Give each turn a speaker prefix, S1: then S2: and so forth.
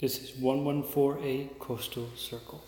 S1: This is 114A Coastal Circle.